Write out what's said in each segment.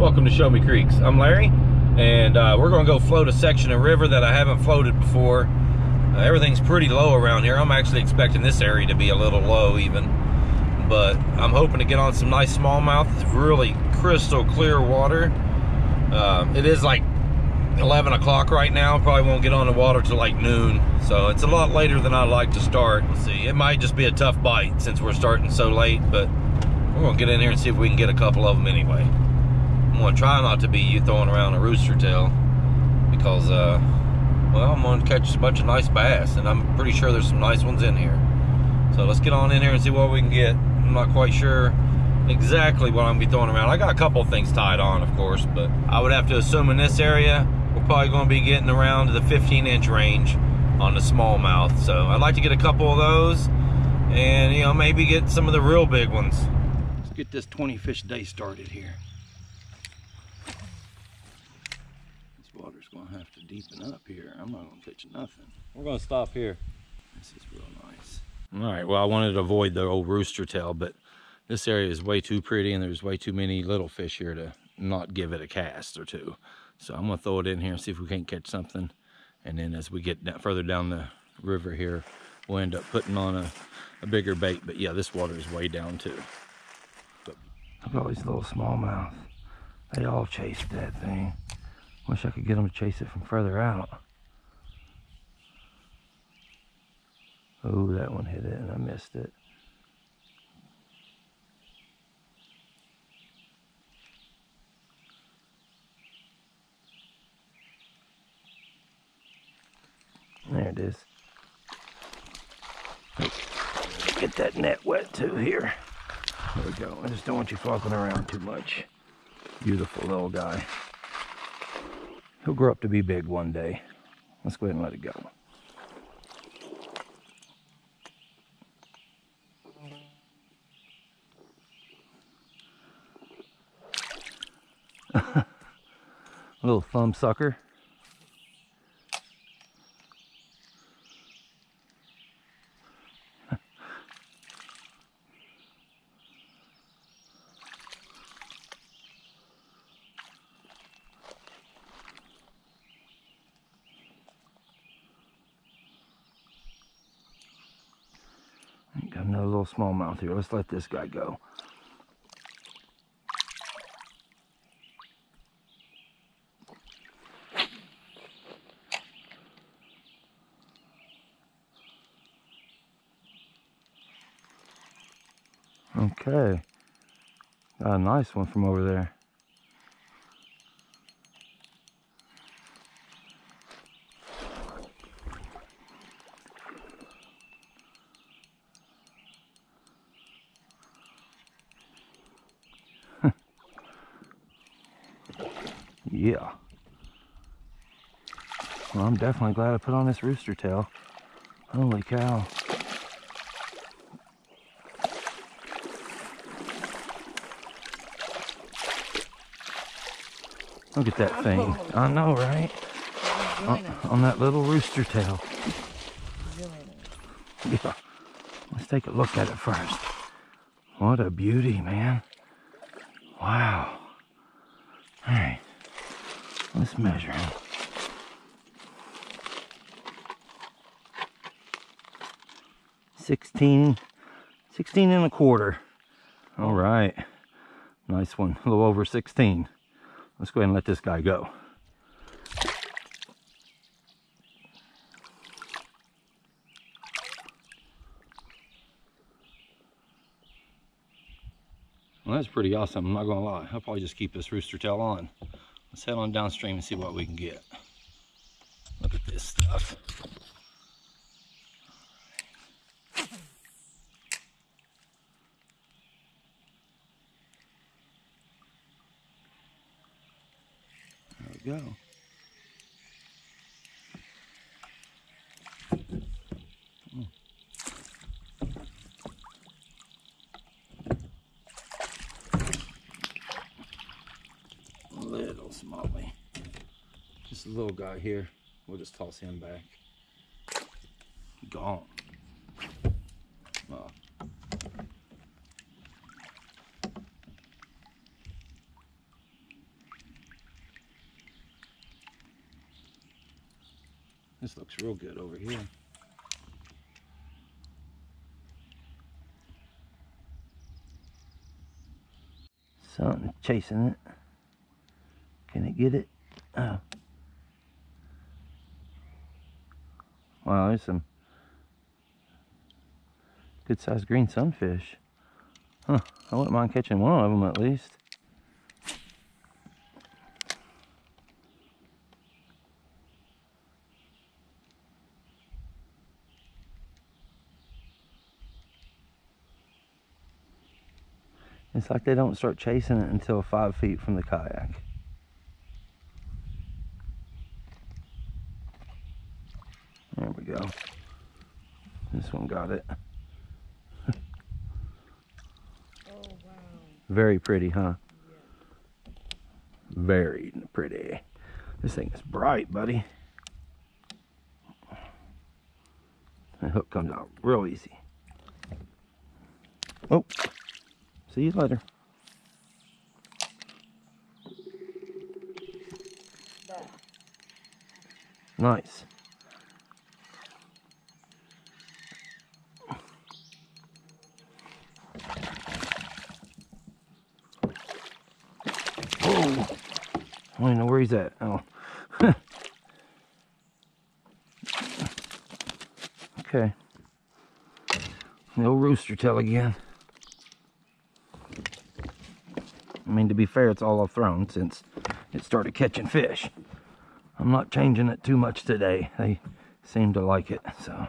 Welcome to Show Me Creeks. I'm Larry, and uh, we're going to go float a section of river that I haven't floated before. Uh, everything's pretty low around here. I'm actually expecting this area to be a little low even, but I'm hoping to get on some nice smallmouth. It's really crystal clear water. Uh, it is like 11 o'clock right now. Probably won't get on the water till like noon, so it's a lot later than I'd like to start. Let's see, it might just be a tough bite since we're starting so late, but we're gonna get in here and see if we can get a couple of them anyway. I'm gonna try not to be you throwing around a rooster tail because, uh, well, I'm gonna catch a bunch of nice bass, and I'm pretty sure there's some nice ones in here. So let's get on in here and see what we can get. I'm not quite sure exactly what I'm gonna be throwing around. I got a couple things tied on, of course, but I would have to assume in this area, we're probably gonna be getting around to the 15 inch range on the smallmouth. So I'd like to get a couple of those and, you know, maybe get some of the real big ones. Let's get this 20 fish day started here. Gonna deepen up here. I'm not gonna catch nothing. We're gonna stop here. This is real nice. All right, well, I wanted to avoid the old rooster tail, but this area is way too pretty and there's way too many little fish here to not give it a cast or two. So I'm gonna throw it in here and see if we can't catch something. And then as we get down, further down the river here, we'll end up putting on a, a bigger bait. But yeah, this water is way down too. But look at all these little smallmouth. They all chased that thing. Wish I could get them to chase it from further out. Oh, that one hit it and I missed it. There it is. Get that net wet too here. There we go. I just don't want you flopping around too much. Beautiful little guy. He'll grow up to be big one day. Let's go ahead and let it go. Little thumb sucker. Got another little smallmouth here. Let's let this guy go. Okay. Got a nice one from over there. Yeah. Well, I'm definitely glad I put on this rooster tail. Holy cow. Look at that thing. I know, right? On, on that little rooster tail. Yeah. Let's take a look at it first. What a beauty, man. Wow. Let's measure him. Sixteen, 16 and a quarter. All right. Nice one. A little over 16. Let's go ahead and let this guy go. Well, that's pretty awesome. I'm not gonna lie. I'll probably just keep this rooster tail on. Let's head on downstream and see what we can get. Look at this stuff. There we go. this little guy here, we'll just toss him back. Gone. This looks real good over here. Something chasing it. Can it get it? Oh. Some good sized green sunfish. Huh, I wouldn't mind catching one of them at least. It's like they don't start chasing it until five feet from the kayak. There we go. This one got it. Oh, wow. Very pretty, huh? Very pretty. This thing is bright, buddy. The hook comes out real easy. Oh, see you later. Nice. Whoa. I don't know where he's at. Oh. okay. No rooster tail again. I mean, to be fair, it's all I've thrown since it started catching fish. I'm not changing it too much today. They seem to like it, so.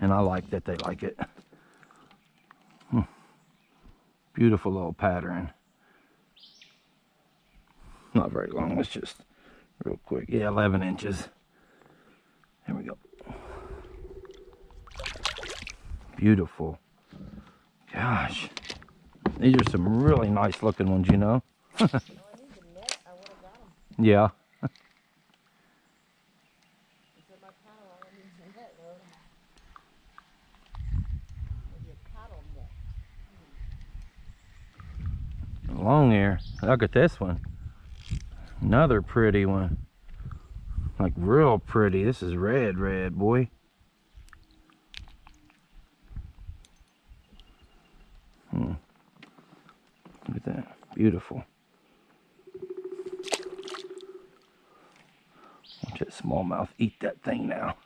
And I like that they like it. Hmm. Beautiful little pattern. Not very long, it's just real quick. Yeah, 11 inches. There we go. Beautiful. Gosh. These are some really nice looking ones, you know? Yeah. Long ear. Look at this one. Another pretty one. Like real pretty. This is red, red, boy. Hmm. Look at that. Beautiful. Watch that smallmouth eat that thing now.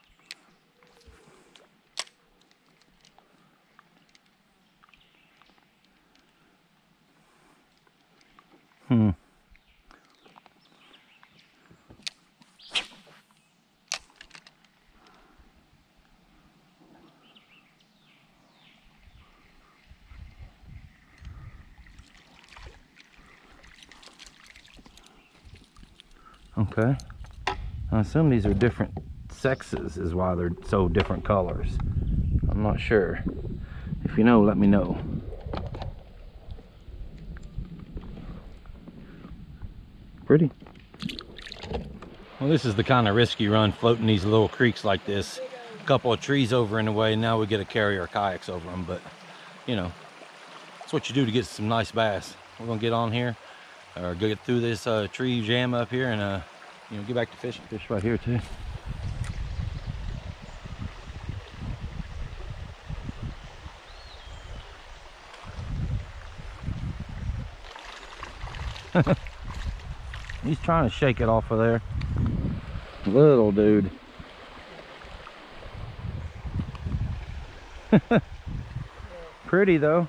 Hmm. Okay. I assume these are different sexes is why they're so different colors. I'm not sure. If you know, let me know. Pretty. Well, this is the kind of risky run floating these little creeks like this. A couple of trees over in the way. Now we get to carry our kayaks over them, but you know, that's what you do to get some nice bass. We're gonna get on here or go get through this uh, tree jam up here and uh, you know, get back to fishing. Fish right here too. He's trying to shake it off of there. Little dude. Pretty though.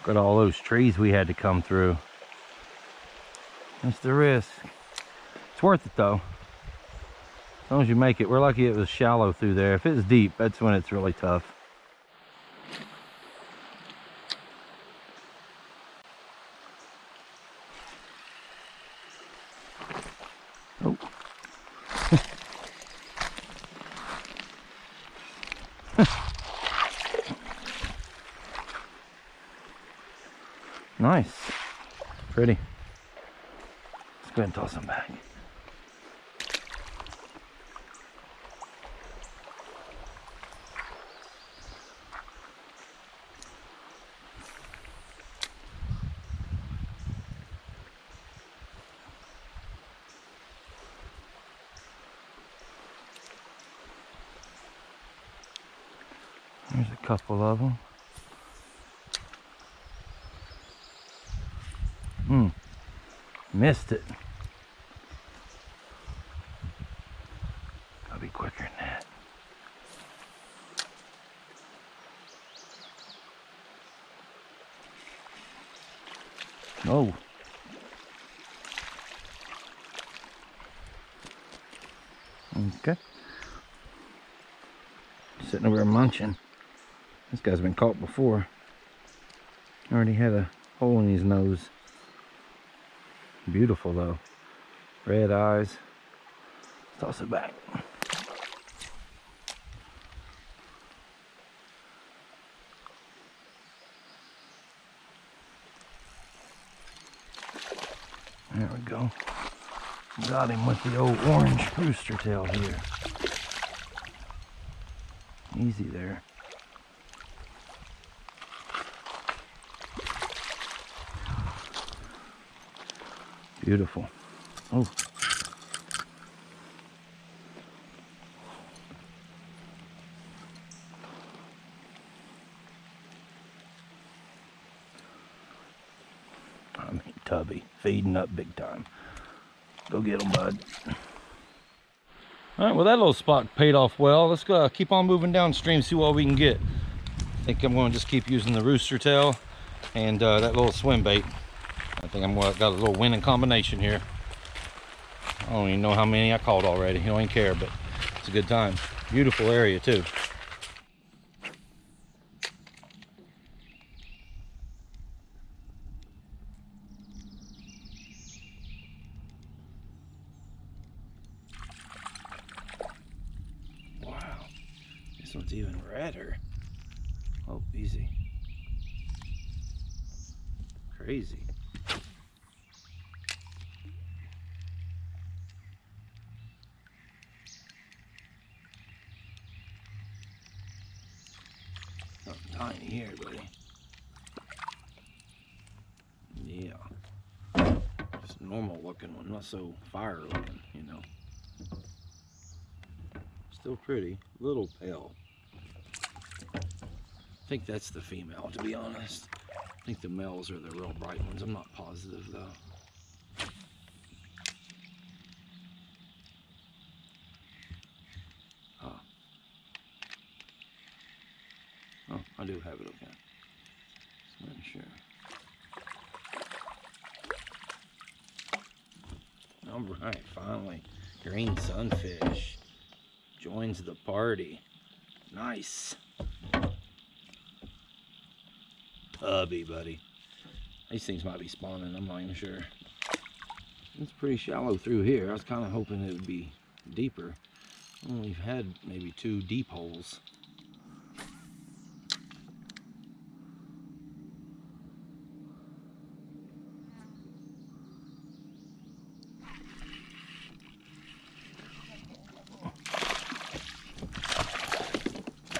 Look at all those trees we had to come through. That's the risk. It's worth it though. As long as you make it. We're lucky it was shallow through there. If it's deep, that's when it's really tough. Oh. nice. Pretty go and toss them back. There's a couple of them. Hmm. Missed it. Before. Already had a hole in his nose. Beautiful though. Red eyes. Toss it back. There we go. Got him with the old orange rooster tail here. Easy there. Beautiful. Oh. I mean, Tubby, feeding up big time. Go get him, bud. All right, well, that little spot paid off well. Let's go uh, keep on moving downstream, see what we can get. I think I'm going to just keep using the rooster tail and uh, that little swim bait. I think I'm got a little winning combination here. I don't even know how many I caught already. You don't even care, but it's a good time. Beautiful area too. Wow, this one's even redder. Oh, easy. Crazy. Something tiny here, buddy. Yeah. Just normal looking one, not so fire looking, you know. Still pretty, little pale. I think that's the female, to be honest. I think the males are the real bright ones. I'm not positive though. Oh. Oh, I do have it okay. Just making sure. All right, finally. Green sunfish joins the party. Nice. Hubby, buddy. These things might be spawning, I'm not even sure. It's pretty shallow through here. I was kind of hoping it would be deeper. Well, we've had maybe two deep holes.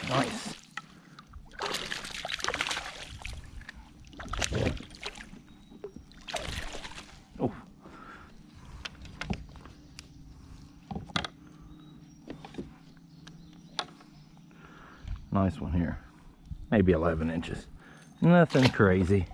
Nice. Oh. Nice one here. Maybe 11 inches. Nothing crazy.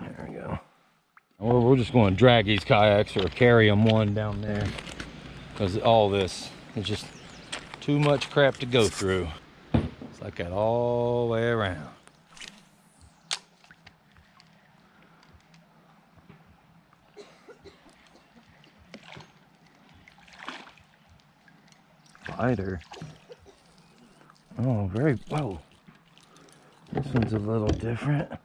There we go. We're just going to drag these kayaks or carry them one down there. Because all this is just too much crap to go through. It's like that all the way around. Spider. Oh, very, whoa. This one's a little different. I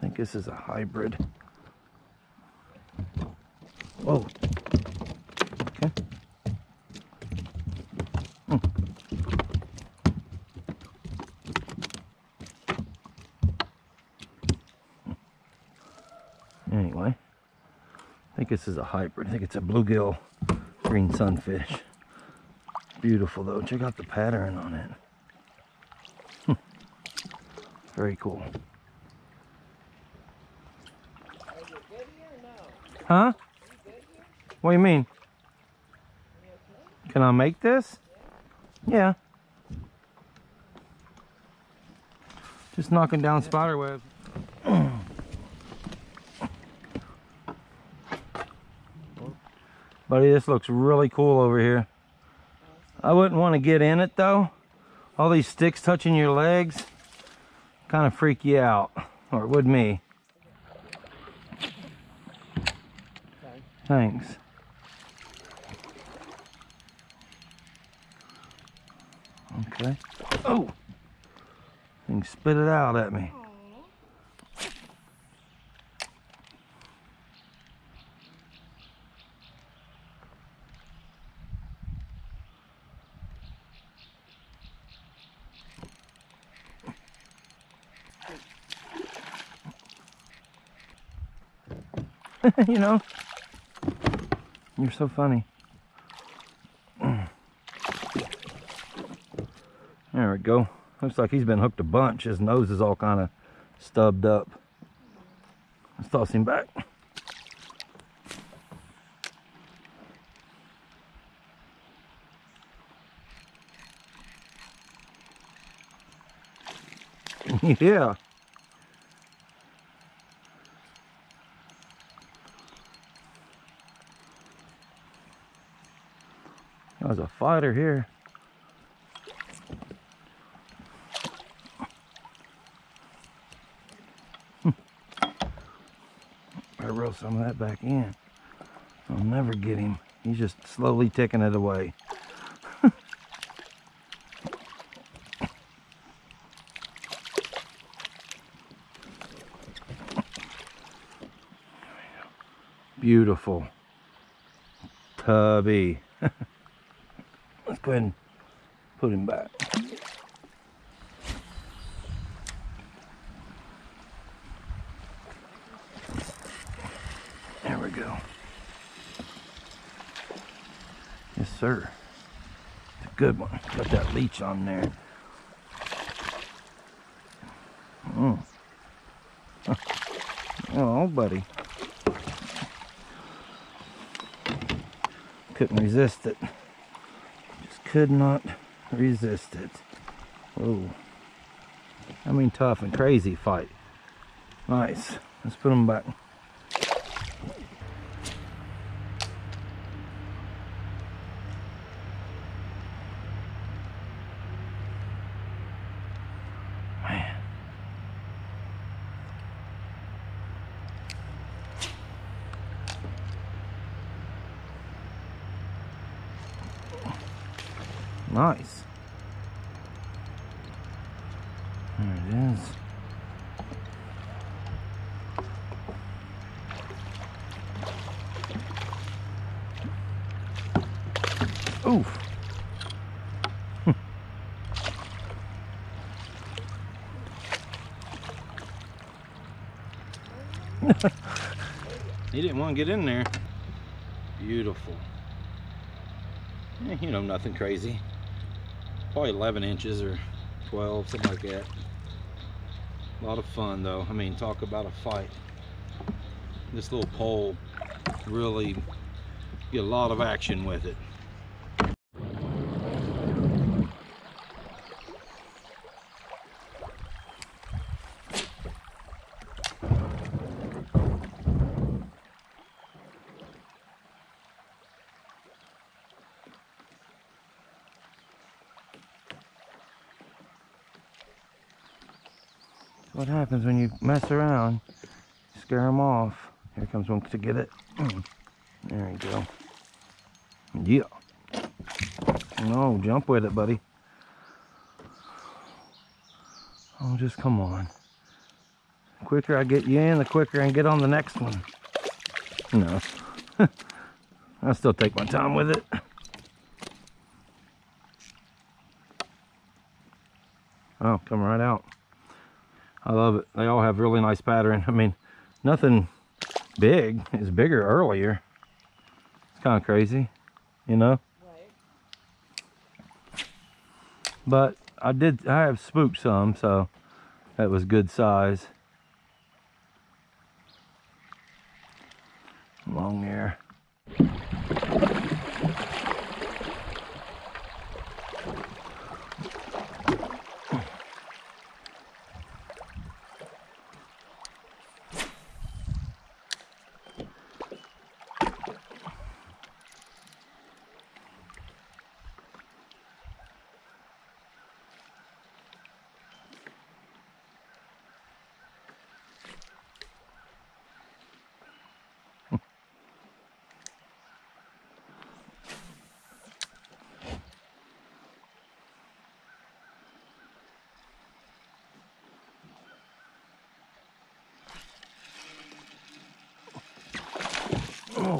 think this is a hybrid. Whoa. Okay. Hmm. Anyway, I think this is a hybrid. I think it's a bluegill green sunfish beautiful though. Check out the pattern on it. Hmm. Very cool. Huh? What do you mean? Can I make this? Yeah. Just knocking down spider web. Buddy, this looks really cool over here. I wouldn't want to get in it though. All these sticks touching your legs kind of freak you out, or it would me. Thanks. Okay. Oh! Thing spit it out at me. you know, you're so funny. There we go. Looks like he's been hooked a bunch. His nose is all kind of stubbed up. Let's toss him back. yeah. There's a fighter here. Hmm. I roll some of that back in. I'll never get him. He's just slowly ticking it away. Beautiful. Tubby. Go ahead and put him back. There we go. Yes, sir. It's a good one. Got that leech on there. Mm. Oh, buddy. Couldn't resist it. Could not resist it. Oh. I mean, tough and crazy fight. Nice. Let's put them back. Man. Nice. There it is. Oof. he didn't want to get in there. Beautiful. Eh, you know, nothing crazy. Probably 11 inches or 12, something like that. A lot of fun though. I mean, talk about a fight. This little pole really get a lot of action with it. What happens when you mess around. Scare them off. Here comes one to get it. There you go. Yeah. No, jump with it, buddy. Oh, just come on. The quicker I get you in, the quicker I can get on the next one. No. I'll still take my time with it. Oh, come right out. I love it. They all have really nice pattern. I mean, nothing big. It's bigger earlier. It's kind of crazy, you know? But I did, I have spooked some, so that was good size. Long there.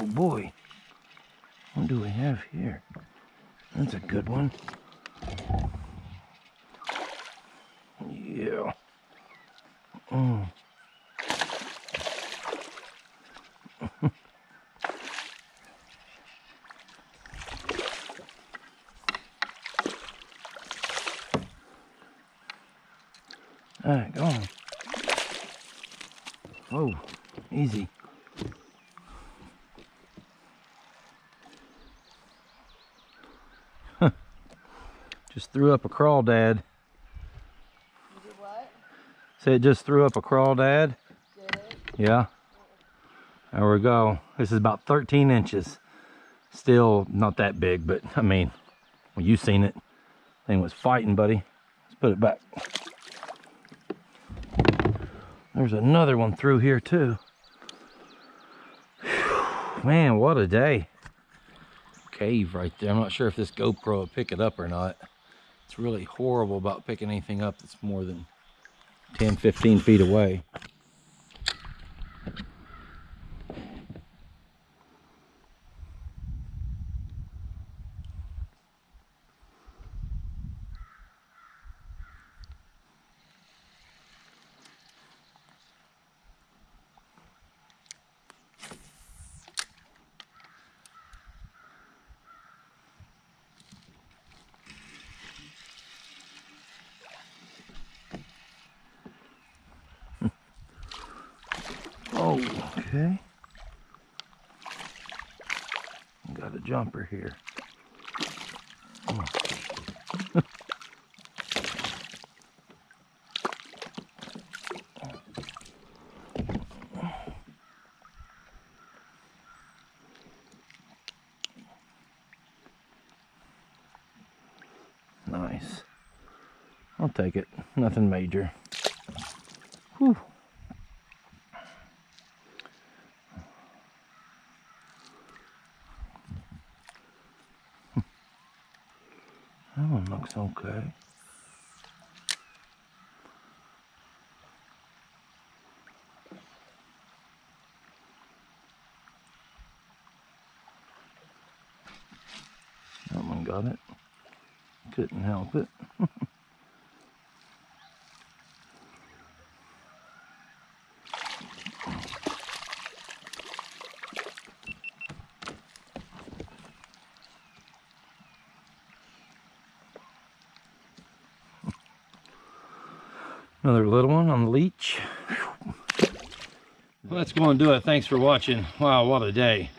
Oh boy. What do we have here? That's a good one. Yeah. Mm. All right, go on. Oh, easy. Just threw up a crawdad. You what? Say it just threw up a crawdad. Yeah. There we go. This is about 13 inches. Still not that big, but I mean, well, you seen it. Thing was fighting, buddy. Let's put it back. There's another one through here too. Man, what a day. Cave right there. I'm not sure if this GoPro will pick it up or not. It's really horrible about picking anything up that's more than 10, 15 feet away. Okay. Got a jumper here. Nice. I'll take it. Nothing major. Whew. That one looks okay. That one got it. Couldn't help it. Another little one on the leech. Well, that's going to do it. Thanks for watching. Wow, what a day.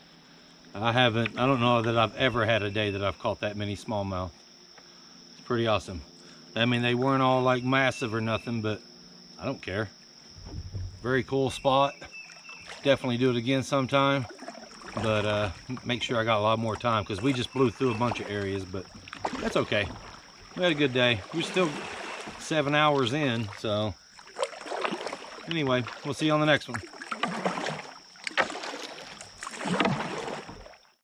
I haven't, I don't know that I've ever had a day that I've caught that many smallmouth. It's pretty awesome. I mean, they weren't all like massive or nothing, but I don't care. Very cool spot. Definitely do it again sometime. But uh, make sure I got a lot more time because we just blew through a bunch of areas, but that's okay. We had a good day. We're still seven hours in, so anyway, we'll see you on the next one.